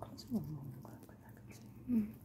가지고 안 뭐 먹는 거야 그냥 그치? 응.